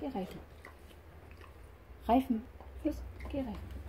Gehreifen. Reifen fürs Gehreifen.